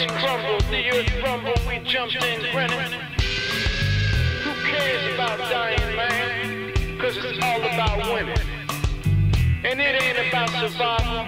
things crumbled, the earth rumbled, we jumped in grinning. Who cares about dying, man? Cause it's all about winning. And it ain't about survival.